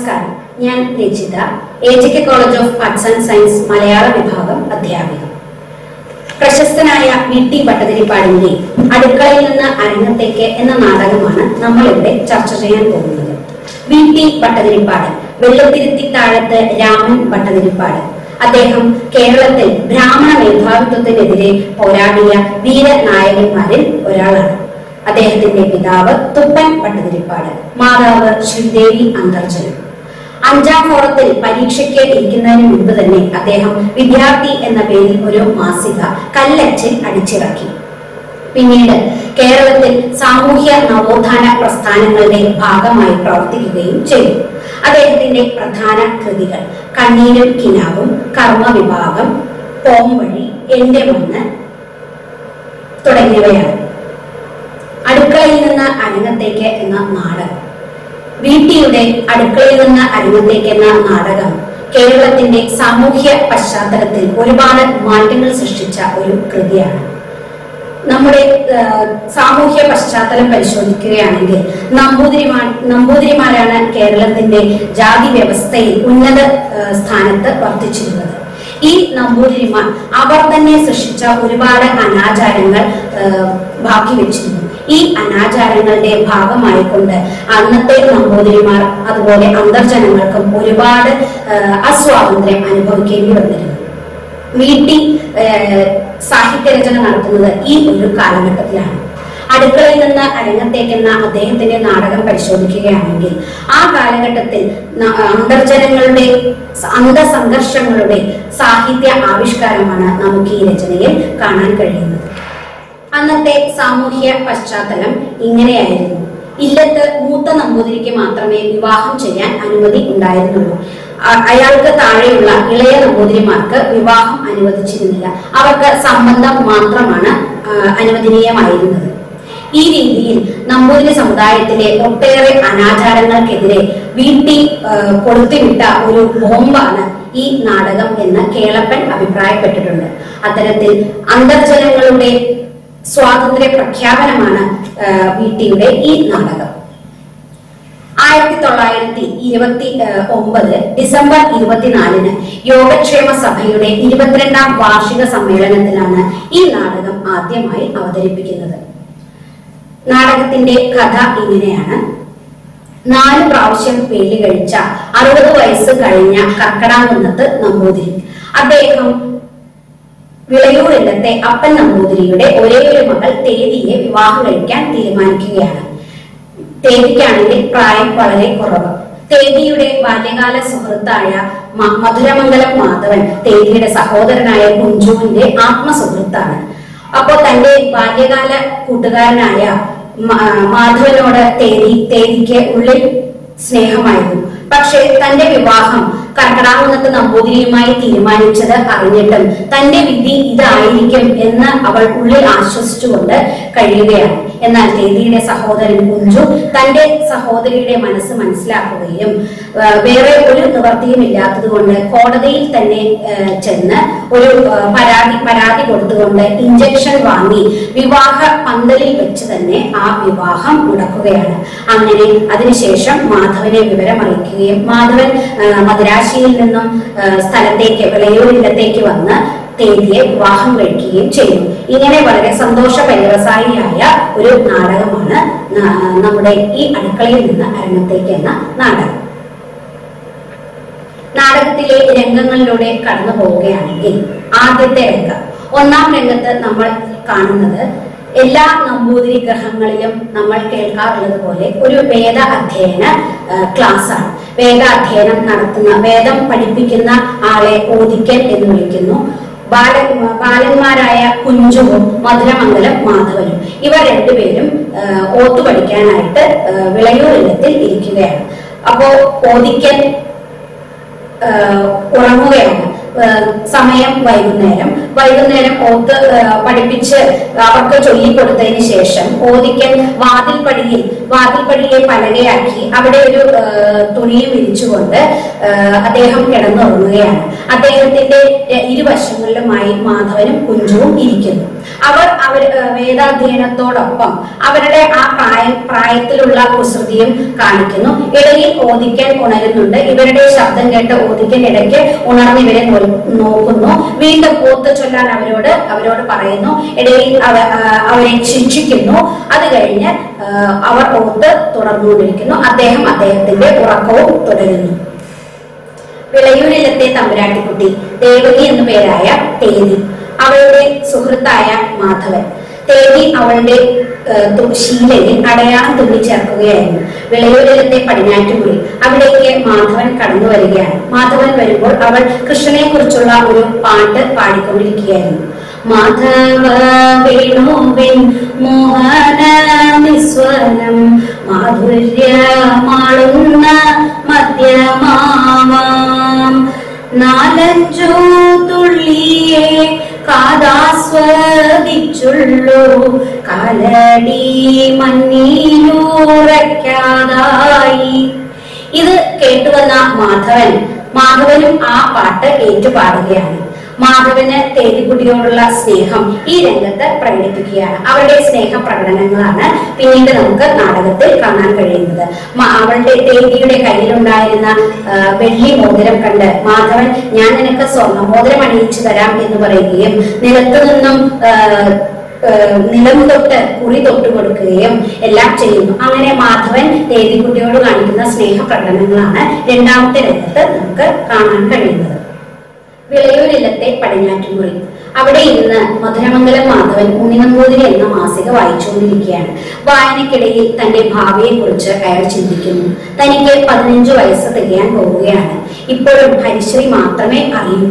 നമസ്കാരം. ഞാൻ Rachitha A G K college of arts and science Malayala വിഭാഗം അധ്യാപിക. പ്രശസ്തനായ വി ടി ഭട്ടതിരിപ്പാടിന്റെ അടുക്കളയിൽ നിന്ന് അരങ്ങത്തേക്ക് എന്ന നാടകമാണ് നമ്മൾ ഇവിടെ ചർച്ച ചെയ്യാൻ പോകുന്നത്. വി ടി ഭട്ടതിരിപ്പാട് വെള്ളത്തിരുത്തി താഴത്ത് രാമൻ ഭട്ടതിരിപ്പാട് അദ്ദേഹം കേരളത്തിൽ ബ്രാഹ്മണ മേധാവിത്വത്തിനെതിരെ പോരാടിയ വീരനായകന്മാരിൽ ഒരാളാണ്. അദ്ദേഹത്തിന്റെ പിതാവ് തുപ്പൻ ഭട്ടതിരിപ്പാട് മാതാവ് ശ്രീദേവി അന്തർജനം. അഞ്ചാം ഫോറത്തിൽ പരീക്ഷയ്ക്ക് ഇരിക്കുന്നതിന് മുൻപ് തന്നെ അദ്ദേഹം വിദ്യാർത്ഥി എന്ന പേരിൽ ഒരു മാസിക കല്ലച്ചിൽ അടിച്ചിറക്കി. പിന്നീട് കേരളത്തിൽ സാമൂഹ്യ നവോത്ഥാന പ്രസ്ഥാനങ്ങളുടെ ഭാഗമായി പ്രവർത്തിക്കുകയും ചെയ്തു. അദ്ദേഹത്തിന്റെ പ്രധാന കൃതികൾ കണ്ണീരും കിനാവും കർമ്മവിഭാഗം പോംവഴി എന്റെ മണ്ണ് തുടങ്ങിയവയാണ്. അടുക്കളയിൽ നിന്ന് അരങ്ങത്തേക്ക് എന്ന നാടകം. വീട്ടിയുടെ അടുക്കളയിൽ നിന്ന് അരങ്ങത്തേക്ക് എന്ന നാടകം കേരളത്തിന്റെ സാമൂഹ്യ പശ്ചാത്തലത്തിൽ ഒരുപാട് മാറ്റങ്ങൾ സൃഷ്ടിച്ച ഒരു കൃതിയാണ്. നമ്മുടെ സാമൂഹ്യ പശ്ചാത്തലം പരിശോധിക്കുകയാണെങ്കിൽ നമ്പൂതിരിമാർ നമ്പൂതിരിമാരാണ് കേരളത്തിന്റെ ജാതി വ്യവസ്ഥയിൽ ഉന്നത സ്ഥാനത്ത് വർദ്ധിച്ചിരുന്നത് ഈ നമ്പൂതിരിമാർ അവർ തന്നെ സൃഷ്ടിച്ച ഒരുപാട് അനാചാരങ്ങൾ ബാക്കി വെച്ചിരുന്നു. ഈ അനാചാരങ്ങളുടെ ഭാഗമായിക്കൊണ്ട് അന്നത്തെ നമ്പൂതിരിമാർ അതുപോലെ അന്തർജനങ്ങൾക്കും ഒരുപാട് അസ്വാതന്ത്ര്യം അനുഭവിക്കേണ്ടി വന്നിരുന്നു. വീട്ടിൽ സാഹിത്യരചന നടത്തുന്നത് ഈ ഒരു കാലഘട്ടത്തിലാണ്. അടുക്കളയിൽ നിന്ന് അരങ്ങത്തേക്കെന്ന അദ്ദേഹത്തിന്റെ നാടകം പരിശോധിക്കുകയാണെങ്കിൽ ആ കാലഘട്ടത്തിൽ അന്തർജനങ്ങളുടെ അന്തസംഘർഷങ്ങളുടെ സാഹിത്യ ആവിഷ്കാരമാണ് നമുക്ക് ഈ രചനയിൽ കാണാൻ കഴിയുന്നത്. അന്നത്തെ സാമൂഹ്യ പശ്ചാത്തലം ഇങ്ങനെയായിരുന്നു. ഇല്ലത്ത് മൂത്ത നമ്പൂതിരിക്ക് മാത്രമേ വിവാഹം ചെയ്യാൻ അനുമതി ഉണ്ടായിരുന്നുള്ളൂ. അയാൾക്ക് താഴെയുള്ള ഇളയ നമ്പൂതിരിമാർക്ക് വിവാഹം അനുവദിച്ചിരുന്നില്ല. അവർക്ക് സംബന്ധം മാത്രമാണ് അനുവദനീയമായിരുന്നത്. ഈ രീതിയിൽ നമ്പൂതിരി സമുദായത്തിലെ ഒട്ടേറെ അനാചാരങ്ങൾക്കെതിരെ വീട്ടി കൊടുത്തുവിട്ട ഒരു ബോംബാണ് ഈ നാടകം എന്ന് കേളപ്പൻ അഭിപ്രായപ്പെട്ടിട്ടുണ്ട്. അത്തരത്തിൽ അന്തർജനങ്ങളുടെ സ്വാതന്ത്ര്യ പ്രഖ്യാപനമാണ് വിട്ടിയുടെ ഈ നാടകം. ആയിരത്തി തൊള്ളായിരത്തി ഇരുപത്തി ഒമ്പത് ഡിസംബർ ഇരുപത്തിനാലിന് യോഗക്ഷേമ സഭയുടെ ഇരുപത്തിരണ്ടാം വാർഷിക സമ്മേളനത്തിലാണ് ഈ നാടകം ആദ്യമായി അവതരിപ്പിക്കുന്നത്. നാടകത്തിന്റെ കഥ ഇങ്ങനെയാണ്. നാല് പ്രാവശ്യം പേലി കഴിച്ച അറുപത് വയസ്സ് കഴിഞ്ഞ കർക്കടാങ്കുന്നത്ത് നമ്പൂതിരി. അദ്ദേഹം വിളയൂരില്ലത്തെ അപ്പൻ നമ്പൂതിരിയുടെ ഒരേ ഒരു മകൾ തേദിയെ വിവാഹം കഴിക്കാൻ തീരുമാനിക്കുകയാണ്. തേതിക്കാണെങ്കിൽ പ്രായം വളരെ കുറവ്. തേദിയുടെ ബാല്യകാല സുഹൃത്തായ മധുരമംഗലം മാധവൻ തേദിയുടെ സഹോദരനായ കുഞ്ചുവിന്റെ ആത്മസുഹൃത്താണ്. അപ്പോൾ തന്റെ ബാല്യകാല കൂട്ടുകാരനായ മാധവനോട് തേദി തേതിക്ക് ഉള്ളിൽ സ്നേഹമായിരുന്നു. പക്ഷെ തന്റെ വിവാഹം കർക്കടാകുന്നത്ത് നമ്പൂതിരിയുമായി തീരുമാനിച്ചത് അറിഞ്ഞിട്ടും തന്റെ വിധി ഇതായിരിക്കും എന്ന് അവൾ ഉള്ളിൽ ആശ്വസിച്ചുകൊണ്ട് കഴിയുകയാണ്. എന്നാൽ ദേവിയുടെ സഹോദരൻ കുഞ്ചു തന്റെ സഹോദരിയുടെ മനസ്സ് മനസ്സിലാക്കുകയും വേറെ ഒരു നിവർത്തിയും ഇല്ലാത്തത് കൊണ്ട് കോടതിയിൽ തന്നെ ചെന്ന് ഒരു പരാതി പരാതി കൊടുത്തുകൊണ്ട് ഇഞ്ചക്ഷൻ വാങ്ങി വിവാഹ പന്തലിൽ വെച്ച് തന്നെ ആ വിവാഹം മുടക്കുകയാണ്. അങ്ങനെ അതിനുശേഷം മാധവനെ വിവരം അറിയിക്കുകയും മാധവൻ ആ, മദ്രാശിയിൽ നിന്നും സ്ഥലത്തേക്ക് വിളയൂരില്ലത്തേക്ക് വന്ന് തേദിയെ വിവാഹം കഴിക്കുകയും ചെയ്തു. ഇങ്ങനെ വളരെ സന്തോഷ പര്യവസായിയായ ഒരു നാടകമാണ് നമ്മുടെ ഈ അടുക്കളയിൽ നിന്ന് അരങ്ങത്തേക്ക് എന്ന നാടകം. നാടകത്തിലെ രംഗങ്ങളിലൂടെ കടന്നു പോവുകയാണെങ്കിൽ ആദ്യത്തെ രംഗം. ഒന്നാം രംഗത്ത് നമ്മൾ കാണുന്നത് എല്ലാ നമ്പൂതിരി ഗ്രഹങ്ങളിലും നമ്മൾ കേൾക്കാറുള്ളത് പോലെ ഒരു വേദ അധ്യയന ക്ലാസ് ആണ് വേദ നടത്തുന്ന വേദം പഠിപ്പിക്കുന്ന ആളെ ഓദിക്കൽ എന്ന് വിളിക്കുന്നു. ബാല ബാലന്മാരായ കുഞ്ചുവും മധുരമംഗലം മാധവനും. ഇവർ രണ്ടുപേരും ഓത്തു പഠിക്കാനായിട്ട് വിളയൂർ ഇല്ലത്തിൽ ഇരിക്കുകയാണ്. അപ്പോ ഓദിക്കൽ ഉറങ്ങുകയാണ്. സമയം വൈകുന്നേരം. വൈകുന്നേരം ഓത്ത് പഠിപ്പിച്ച് അവർക്ക് ചൊല്ലിക്കൊടുത്തതിന് ശേഷം ഓതിക്കൽ വാതിൽപ്പടിയിൽ വാതിൽപ്പടിയെ പലകയാക്കി അവിടെ ഒരു തുണി വിരിച്ചുകൊണ്ട് അദ്ദേഹം കിടന്നുറങ്ങുകയാണ്. അദ്ദേഹത്തിന്റെ ഇരുവശങ്ങളിലുമായി മാധവനും കുഞ്ചുവും ഇരിക്കുന്നു. അവർ അവർ വേദാധ്യയനത്തോടൊപ്പം അവരുടെ ആ പ്രായ പ്രായത്തിലുള്ള കുസൃതിയും കാണിക്കുന്നു. ഇടയിൽ ഓദിക്കാൻ ഉണരുന്നുണ്ട്. ഇവരുടെ ശബ്ദം കേട്ട് ഓദിക്കാൻ ഇടയ്ക്ക് ഉണർന്ന് ഇവരെ നോക്കുന്നു. വീണ്ടും ഓത്ത് ചൊല്ലാൻ അവരോട് അവരോട് പറയുന്നു. ഇടയിൽ അവരെ ശിക്ഷിക്കുന്നു. അത് കഴിഞ്ഞ് അവർ ഓത്ത് തുടർന്നുകൊണ്ടിരിക്കുന്നു. അദ്ദേഹം അദ്ദേഹത്തിന്റെ ഉറക്കവും തുടരുന്നു. വിളയൂരിലത്തെ തമ്പുരാട്ടിക്കുട്ടി ദേവകി എന്നു പേരായ തേനി. അവളുടെ സുഹൃത്തായ മാധവൻ. തേടി അവളുടെ ശീലയിൽ അടയാളം തുന്നിച്ചേർക്കുകയായിരുന്നു. വിളയൂരിലത്തെ പടിഞ്ഞാറ്റുമുറി അവിടേക്ക് മാധവൻ കടന്നു വരികയാണ്. മാധവൻ വരുമ്പോൾ അവൾ കൃഷ്ണനെ കുറിച്ചുള്ള ഒരു പാട്ട് പാടിക്കൊണ്ടിരിക്കുകയായിരുന്നു. മാധവ വേണുവിൻ മോഹന മാധുര്യമാളുന്ന മധ്യമാവാം നാലഞ്ചു കാതാസ്വദിച്ചുള്ളൂ കാലടി മഞ്ഞിലൂറയ്ക്കാതായി ഇത് കേട്ടുവന്ന മാധവൻ. മാധവനും ആ പാട്ട് ഏറ്റുപാടുകയാണ്. മാധവന് തേലിക്കുട്ടിയോടുള്ള സ്നേഹം ഈ രംഗത്ത് പ്രകടിപ്പിക്കുകയാണ്. അവരുടെ സ്നേഹ പ്രകടനങ്ങളാണ് പിന്നീട് നമുക്ക് നാടകത്തിൽ കാണാൻ കഴിയുന്നത്. അവളുടെ തേലിയുടെ കയ്യിലുണ്ടായിരുന്ന വെള്ളി മോതിരം കണ്ട് മാധവൻ ഞാൻ നിനക്ക് സ്വർണ മോതിരം അണിയിച്ചു തരാം എന്ന് പറയുകയും നിലത്തു നിന്നും നിലം തൊട്ട് കുറി തൊട്ട് കൊടുക്കുകയും എല്ലാം ചെയ്യുന്നു. അങ്ങനെ മാധവൻ ദേവിക്കുട്ടിയോട് കാണിക്കുന്ന സ്നേഹ പ്രകടനങ്ങളാണ് രണ്ടാമത്തെ രംഗത്ത് നമുക്ക് കാണാൻ കഴിയുന്നത്. വിളയൂരില്ലത്തെ പടിഞ്ഞാറ്റുമുറി അവിടെ ഇന്ന് മധുരമംഗലം മാധവൻ ഉണ്ണിനമ്പൂതിരി എന്ന മാസിക വായിച്ചുകൊണ്ടിരിക്കുകയാണ്. വായനക്കിടയിൽ തന്റെ ഭാവിയെ കുറിച്ച് അയാൾ ചിന്തിക്കുന്നു. തനിക്ക് പതിനഞ്ചു വയസ്സ് തികയാൻ പോവുകയാണ്. ഇപ്പോഴും ഹരിശ്രീ മാത്രമേ അറിയൂ.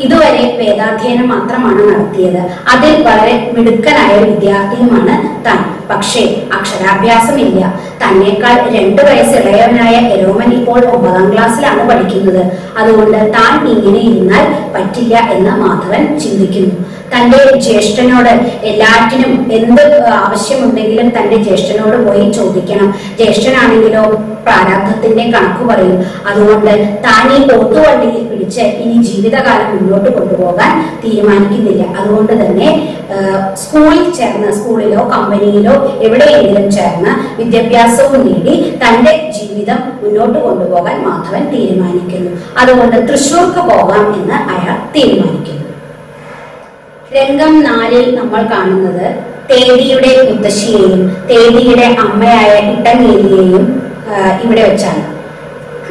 ഇതുവരെ വേദാധ്യയനം മാത്രമാണ് നടത്തിയത്. അതിൽ വളരെ മിടുക്കനായ വിദ്യാർത്ഥിയുമാണ് താൻ. പക്ഷേ അക്ഷരാഭ്യാസമില്ല തന്നെക്കാൾ രണ്ടു വയസ്സ് ഇളയവനായ എരോമൻ ഇപ്പോൾ ഒമ്പതാം ക്ലാസ്സിലാണ് പഠിക്കുന്നത്. അതുകൊണ്ട് താൻ ഇങ്ങനെ ഇരുന്നാൽ പറ്റില്ല എന്ന് മാധവൻ ചിന്തിക്കുന്നു. തന്റെ ജ്യേഷ്ഠനോട് എല്ലാറ്റിനും എന്ത് ആവശ്യമുണ്ടെങ്കിലും തന്റെ ജ്യേഷ്ഠനോട് പോയി ചോദിക്കണം. ജ്യേഷ്ഠനാണെങ്കിലോ പ്രാരാബ്ധത്തിന്റെ കണക്ക് പറയും. അതുകൊണ്ട് താൻ ഈ പോത്തുവണ്ടിയിൽ പിടിച്ച് ഇനി ജീവിതകാലം മുന്നോട്ട് കൊണ്ടുപോകാൻ തീരുമാനിക്കുന്നില്ല. അതുകൊണ്ട് തന്നെ സ്കൂളിൽ ചേർന്ന് സ്കൂളിലോ കമ്പനിയിലോ എവിടെയെങ്കിലും ചേർന്ന് വിദ്യാഭ്യാസവും നേടി തന്റെ ജീവിതം മുന്നോട്ട് കൊണ്ടുപോകാൻ മാധവൻ തീരുമാനിക്കുന്നു. അതുകൊണ്ട് തൃശ്ശൂർക്ക് പോകാം എന്ന് അയാൾ തീരുമാനിക്കുന്നു. രംഗം നാലിൽ നമ്മൾ കാണുന്നത് തേദിയുടെ മുത്തശ്ശിയെയും തേദിയുടെ അമ്മയായ ഇട്ടങ്ങേരിയെയും ഇവിടെ വെച്ചാണ്.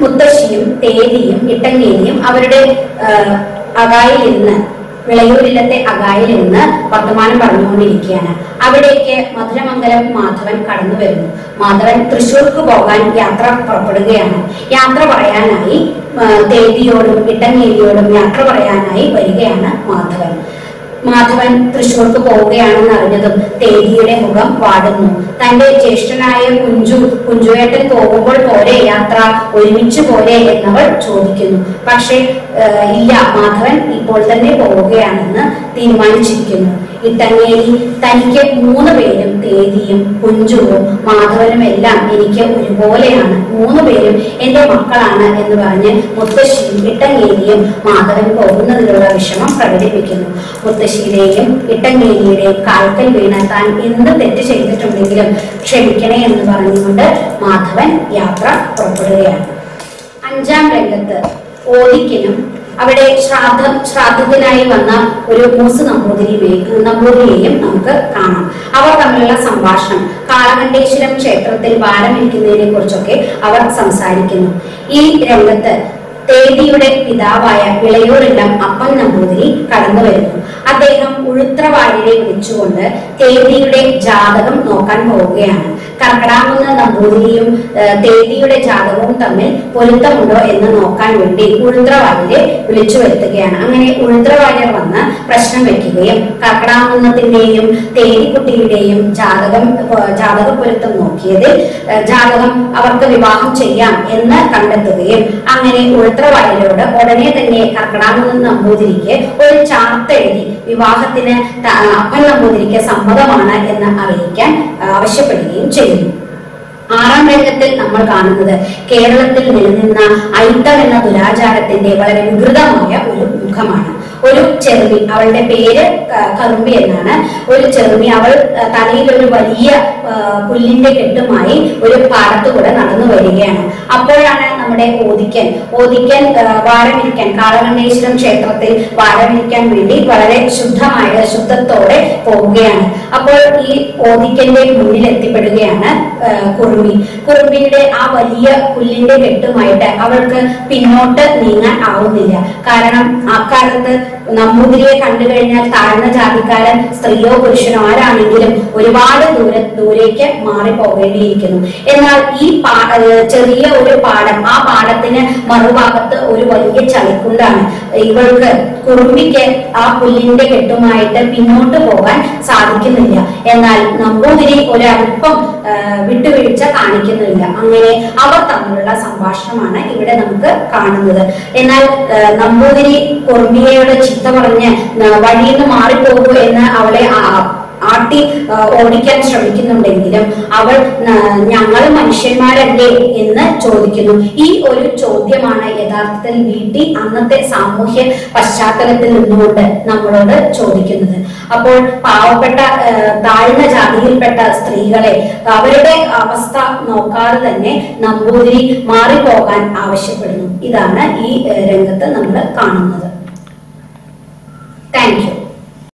മുത്തശ്ശിയും തേദിയും ഇട്ടങ്ങേരിയും അവരുടെ അകായിൽ നിന്ന് വിളയൂരിലത്തെ അകായിൽ ഇന്ന് വർത്തമാനം പറഞ്ഞുകൊണ്ടിരിക്കുകയാണ്. അവിടേക്ക് മധുരമംഗലം മാധവൻ കടന്നു വരുന്നു. മാധവൻ തൃശ്ശൂർക്ക് പോകാൻ യാത്ര പുറപ്പെടുകയാണ്. യാത്ര പറയാനായി തേടിയോടും തേദിയോടും ഇട്ടങ്ങേലിയോടും യാത്ര പറയാനായി വരികയാണ് മാധവൻ. മാധവൻ തൃശ്ശൂർക്ക് പോവുകയാണെന്ന് അറിഞ്ഞതും തേദിയുടെ മുഖം വാടുന്നു. തന്റെ ജ്യേഷ്ഠനായ കുഞ്ചു കുഞ്ചുവേട്ടൻ പോകുമ്പോൾ പോരെ യാത്ര ഒരുമിച്ച് പോരെ എന്നവൾ ചോദിക്കുന്നു. പക്ഷേ ഇല്ല മാധവൻ ഇപ്പോൾ തന്നെ പോവുകയാണെന്ന് തീരുമാനിച്ചിരിക്കുന്നു. ഇട്ടങ്ങേലി തനിക്ക് മൂന്ന് പേരും തേദിയും കുഞ്ചുവും മാധവനും എല്ലാം എനിക്ക് ഒരുപോലെയാണ്. മൂന്ന് പേരും എന്റെ മക്കളാണ് എന്ന് പറഞ്ഞ് മുത്തശ്ശിയും ഇട്ടങ്ങേലിയും മാധവൻ പോകുന്നതിലുള്ള വിഷമം പ്രകടിപ്പിക്കുന്നു. മുത്തശ്ശിയുടെയും ഇട്ടങ്ങേലിയുടെയും കാൽക്കൽ വീണ താൻ എന്ത് തെറ്റ് ചെയ്തിട്ടുണ്ടെങ്കിലും ക്ഷമിക്കണേ എന്ന് പറഞ്ഞുകൊണ്ട് മാധവൻ യാത്ര പുറപ്പെടുകയാണ്. അഞ്ചാം രംഗത്ത് ഓദിക്കനും അവിടെ ശ്രാദ്ധം ശ്രാദ്ധത്തിനായി വന്ന ഒരു മൂസ് നമ്പൂതിരി നമ്പൂതിരിയെയും നമുക്ക് കാണാം. അവർ തമ്മിലുള്ള സംഭാഷണം കാളകണ്ഠേശ്വരം ക്ഷേത്രത്തിൽ വാരമിരിക്കുന്നതിനെ കുറിച്ചൊക്കെ അവർ സംസാരിക്കുന്നു. ഈ രംഗത്ത് തേടിയുടെ പിതാവായ ഇളയൂരെല്ലാം അപ്പൻ നമ്പൂതിരി കടന്നു വരുന്നു. അദ്ദേഹം ഉഴുത്രവാഴിയെ വിളിച്ചുകൊണ്ട് തേടിയുടെ ജാതകം നോക്കാൻ പോവുകയാണ്. കർക്കടാകുന്ന നമ്പൂതിരിയും തേതിയുടെ ജാതകവും തമ്മിൽ പൊരുത്തമുണ്ടോ എന്ന് നോക്കാൻ വേണ്ടി ഉഴുത്രവാര്യരെ വിളിച്ചു വരുത്തുകയാണ്. അങ്ങനെ ഉൾദ്രവാര്യർ വന്ന് പ്രശ്നം വെക്കുകയും കർക്കടാകുന്നത്തിന്റെയും തേദിക്കുട്ടിയുടെയും ജാതകം ജാതക പൊരുത്തം നോക്കിയതിൽ ജാതകം അവർക്ക് വിവാഹം ചെയ്യാം എന്ന് കണ്ടെത്തുകയും അങ്ങനെ ഉഴുത്രവാര്യരോട് ഉടനെ തന്നെ കർക്കടാമുന്ന നമ്പൂതിരിക്ക് ഒരു ചാർത്ത് എഴുതി വിവാഹത്തിന് അപ്പൻ നമ്പൂതിരിക്ക് സമ്മതമാണ് എന്ന് അറിയിക്കാൻ ആവശ്യപ്പെടുകയും ചെയ്യുന്നു ആറാം രംഗത്തിൽ നമ്മൾ കാണുന്നത് കേരളത്തിൽ നിലനിന്ന ഐത്തം എന്ന ദുരാചാരത്തിന്റെ വളരെ വികൃതമായ ഒരു മുഖമാണ്. ഒരു ചെറുമി അവളുടെ പേര് കറുമ്പി എന്നാണ്. ഒരു ചെറുമി അവൾ തലയിൽ ഒരു വലിയ പുല്ലിന്റെ കെട്ടുമായി ഒരു പാടത്തുകൂടെ നടന്നു വരികയാണ് അപ്പോഴാണ് നമ്മുടെ ഓദിക്കൻ ഓദിക്കൻ വാരമിരിക്കാൻ കാളകണ്ഠേശ്വരം ക്ഷേത്രത്തിൽ വാരമിരിക്കാൻ വേണ്ടി വളരെ ശുദ്ധമായ ശുദ്ധത്തോടെ പോവുകയാണ്. അപ്പോൾ ഈ ഓദിക്കന്റെ മുന്നിൽ എത്തിപ്പെടുകയാണ് കുറുമി കുറുമ്പി. കുറുമ്പിയുടെ ആ വലിയ പുല്ലിന്റെ കെട്ടുമായിട്ട് അവൾക്ക് പിന്നോട്ട് നീങ്ങാൻ ആവുന്നില്ല. കാരണം അക്കാലത്ത് നമ്പൂതിരിയെ കണ്ടു കഴിഞ്ഞാൽ താഴ്ന്ന ജാതിക്കാരൻ സ്ത്രീയോ പുരുഷനോ ആരാണെങ്കിലും ഒരുപാട് ദൂര ദൂരേക്ക് മാറി പോകേണ്ടിയിരിക്കുന്നു എന്നാൽ ഈ ചെറിയ ഒരു പാടം ആ പാടത്തിന് മറുഭാഗത്ത് ഒരു വലിയ ചളിക്കുണ്ടാണ്. ഇവൾക്ക് കുറുമ്പിക്ക് ആ പുല്ലിന്റെ കെട്ടുമായിട്ട് പിന്നോട്ട് പോകാൻ സാധിക്കുന്നില്ല. എന്നാൽ നമ്പൂതിരി ഒരല്പം ഏഹ് വിട്ടുവീഴ്ച കാണിക്കുന്നില്ല. അങ്ങനെ അവർ തമ്മിലുള്ള സംഭാഷണമാണ് ഇവിടെ നമുക്ക് കാണുന്നത്. എന്നാൽ നമ്പൂതിരി കുറുമ്പികയുടെ ചിത്ത പറഞ്ഞ് വഴിയിൽ നിന്ന് മാറിപ്പോകൂ എന്ന് അവളെ ആട്ടി ഓടിക്കാൻ ശ്രമിക്കുന്നുണ്ടെങ്കിലും അവൾ ഞങ്ങൾ മനുഷ്യന്മാരല്ലേ എന്ന് ചോദിക്കുന്നു. ഈ ഒരു ചോദ്യമാണ് യഥാർത്ഥത്തിൽ വീട്ടി അന്നത്തെ സാമൂഹ്യ പശ്ചാത്തലത്തിൽ നിന്നുകൊണ്ട് നമ്മളോട് ചോദിക്കുന്നത്. അപ്പോൾ പാവപ്പെട്ട താഴ്ന്ന ജാതിയിൽപ്പെട്ട സ്ത്രീകളെ അവരുടെ അവസ്ഥ നോക്കാതെ തന്നെ നമ്പൂതിരി മാറിപ്പോകാൻ ആവശ്യപ്പെടുന്നു. ഇതാണ് ഈ രംഗത്ത് നമ്മൾ കാണുന്നത്. Thank you